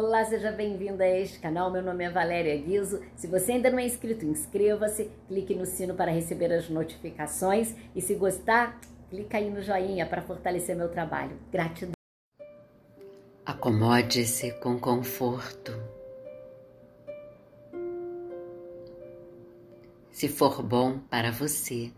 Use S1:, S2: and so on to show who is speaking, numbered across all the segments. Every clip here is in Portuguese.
S1: Olá, seja bem-vindo a este canal. Meu nome é Valéria Guizo. Se você ainda não é inscrito, inscreva-se, clique no sino para receber as notificações e se gostar, clica aí no joinha para fortalecer meu trabalho. Gratidão.
S2: Acomode-se com conforto. Se for bom para você,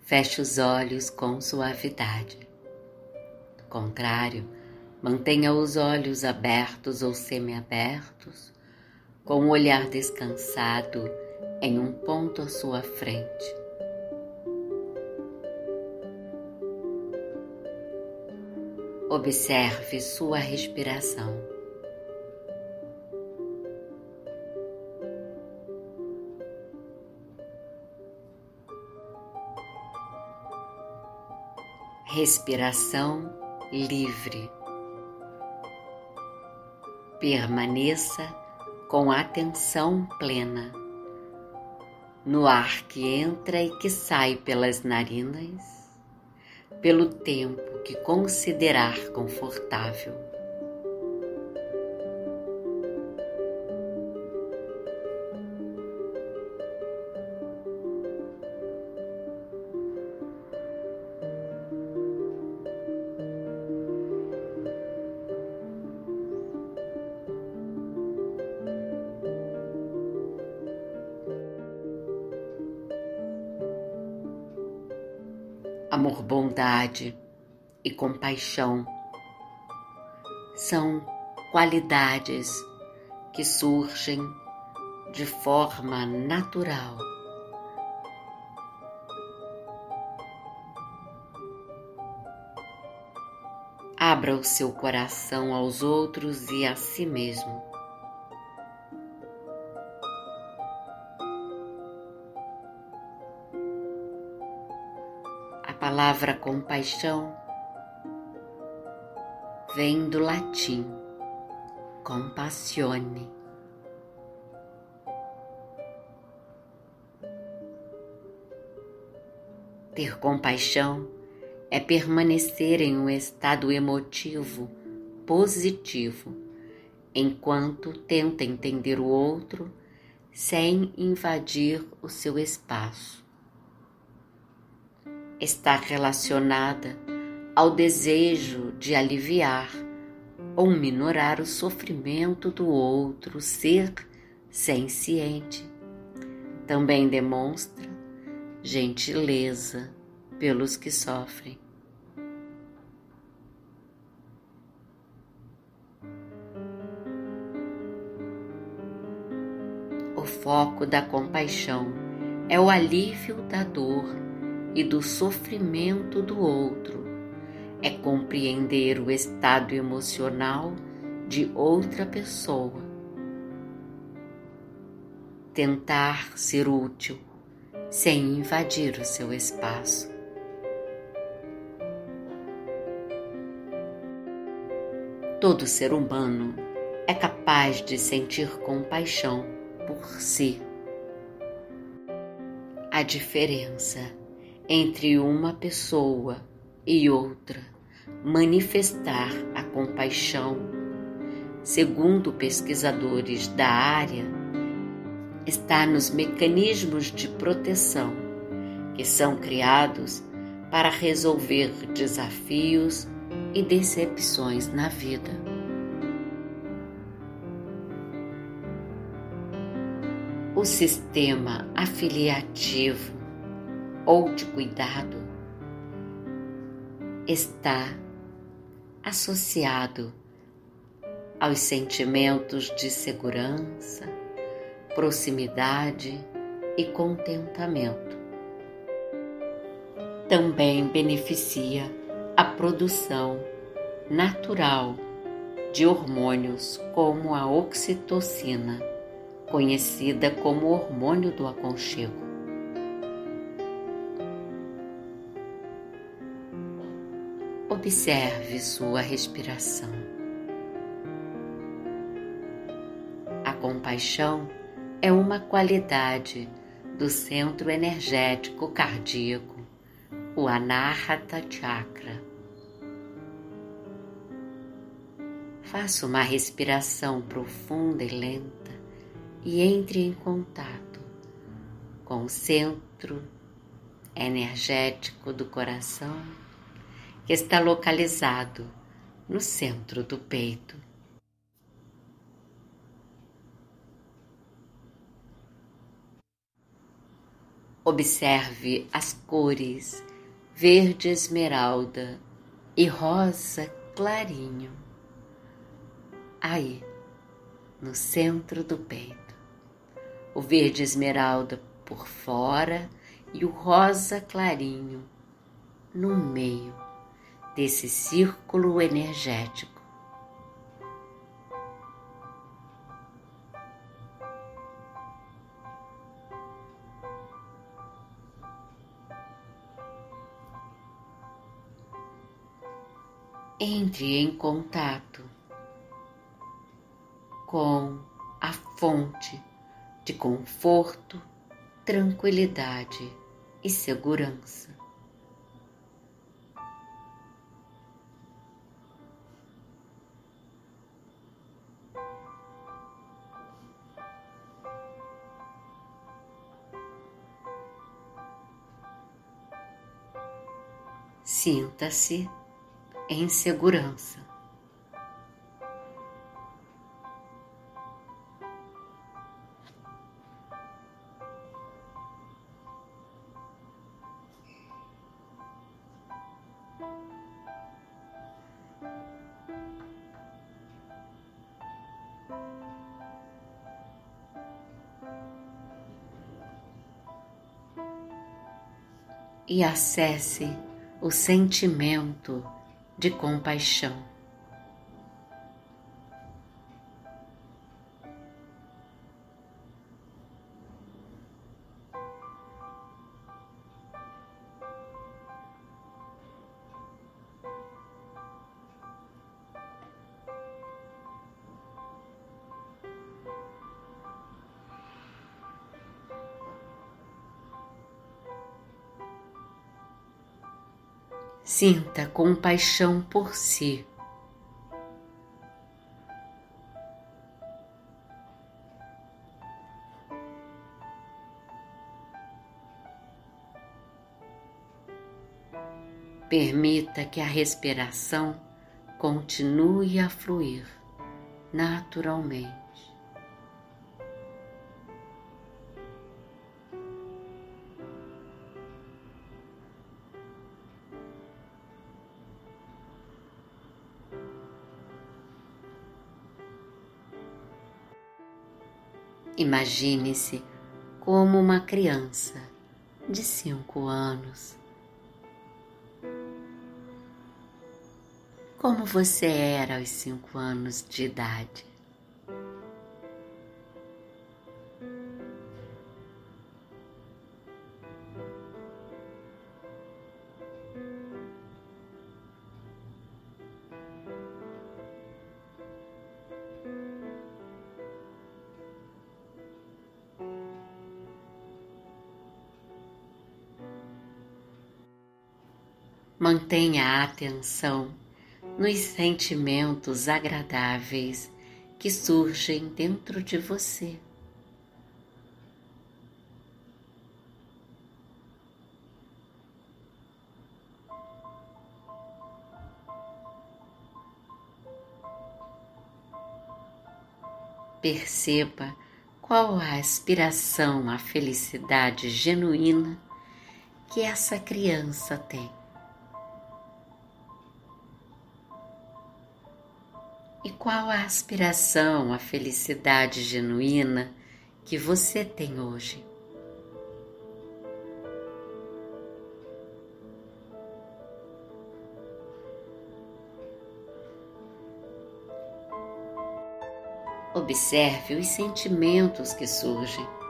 S2: feche os olhos com suavidade. Do contrário, Mantenha os olhos abertos ou semiabertos, com o olhar descansado em um ponto à sua frente. Observe sua respiração. Respiração livre permaneça com atenção plena no ar que entra e que sai pelas narinas, pelo tempo que considerar confortável. Amor, bondade e compaixão são qualidades que surgem de forma natural. Abra o seu coração aos outros e a si mesmo. Palavra compaixão vem do latim compassione. Ter compaixão é permanecer em um estado emotivo positivo enquanto tenta entender o outro sem invadir o seu espaço está relacionada ao desejo de aliviar ou minorar o sofrimento do outro ser senciente. Também demonstra gentileza pelos que sofrem. O foco da compaixão é o alívio da dor e do sofrimento do outro, é compreender o estado emocional de outra pessoa. Tentar ser útil sem invadir o seu espaço. Todo ser humano é capaz de sentir compaixão por si. A diferença entre uma pessoa e outra, manifestar a compaixão, segundo pesquisadores da área, está nos mecanismos de proteção que são criados para resolver desafios e decepções na vida. O sistema afiliativo ou de cuidado está associado aos sentimentos de segurança, proximidade e contentamento. Também beneficia a produção natural de hormônios como a oxitocina, conhecida como hormônio do aconchego. Observe sua respiração. A compaixão é uma qualidade do centro energético cardíaco, o Anahata Chakra. Faça uma respiração profunda e lenta e entre em contato com o centro energético do coração está localizado no centro do peito. Observe as cores verde esmeralda e rosa clarinho. Aí, no centro do peito, o verde esmeralda por fora e o rosa clarinho no meio desse círculo energético. Entre em contato com a fonte de conforto, tranquilidade e segurança. Sinta-se em segurança. E acesse o sentimento de compaixão. Sinta compaixão por si. Permita que a respiração continue a fluir naturalmente. Imagine-se como uma criança de cinco anos. Como você era aos cinco anos de idade? Mantenha a atenção nos sentimentos agradáveis que surgem dentro de você. Perceba qual a aspiração à felicidade genuína que essa criança tem. E qual a aspiração, a felicidade genuína que você tem hoje? Observe os sentimentos que surgem.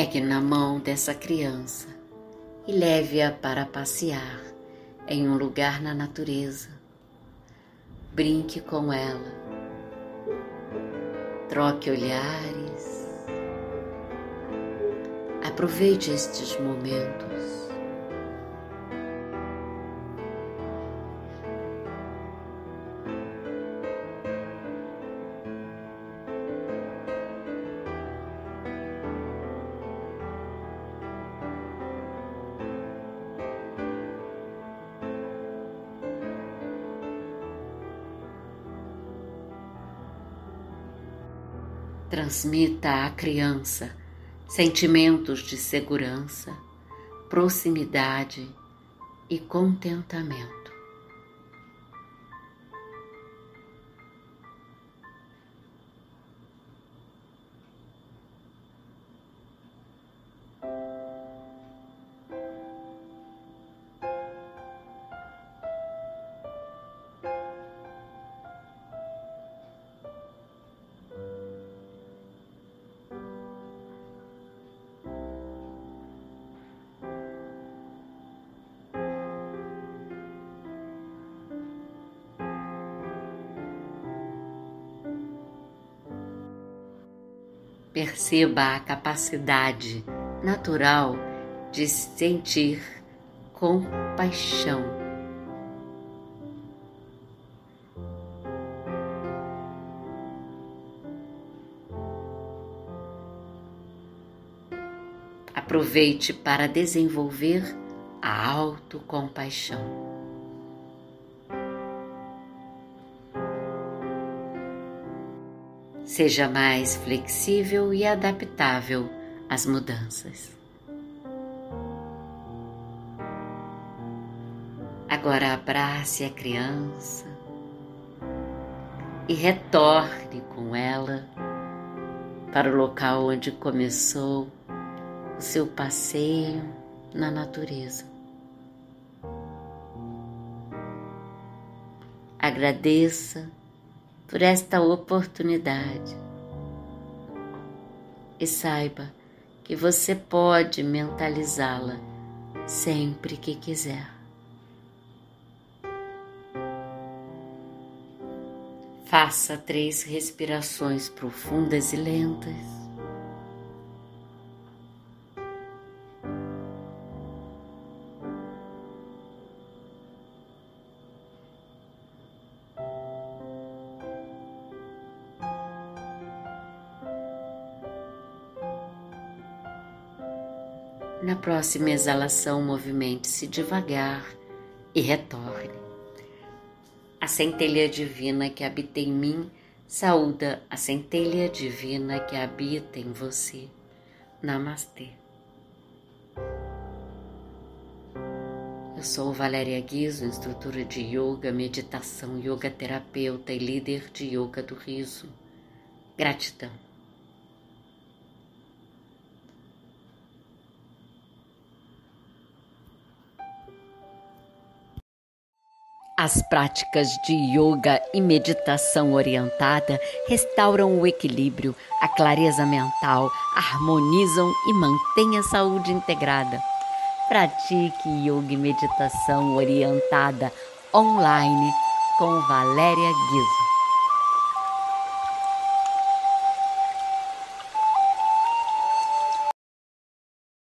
S2: Pegue na mão dessa criança e leve-a para passear em um lugar na natureza. Brinque com ela. Troque olhares. Aproveite estes momentos. Transmita à criança sentimentos de segurança, proximidade e contentamento. Perceba a capacidade natural de sentir compaixão. Aproveite para desenvolver a autocompaixão. Seja mais flexível e adaptável às mudanças. Agora abrace a criança e retorne com ela para o local onde começou o seu passeio na natureza. Agradeça por esta oportunidade. E saiba que você pode mentalizá-la sempre que quiser. Faça três respirações profundas e lentas. Próxima exalação, movimente-se devagar e retorne. A centelha divina que habita em mim saúda a centelha divina que habita em você. Namastê. Eu sou Valéria Guizo, instrutora de yoga, meditação, yoga terapeuta e líder de yoga do riso. Gratidão. As práticas de yoga e meditação orientada restauram o equilíbrio, a clareza mental, harmonizam e mantêm a saúde integrada. Pratique yoga e meditação orientada online com Valéria Guizo.